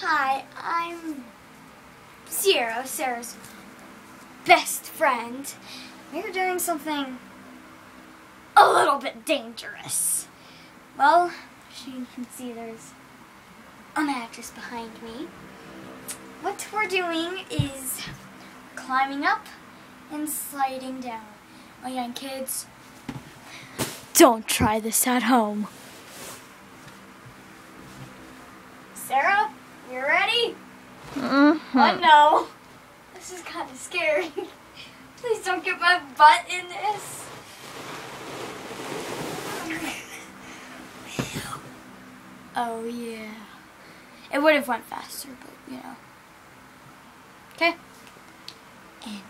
Hi, I'm Zero, Sierra's best friend. We're doing something a little bit dangerous. Well, as you can see there's a mattress behind me. What we're doing is climbing up and sliding down. Oh, young kids, don't try this at home. Sierra, you ready? Mm -hmm. Oh no. This is kind of scary. Please don't get my butt in this. oh yeah. It would have went faster, but you know. Okay. And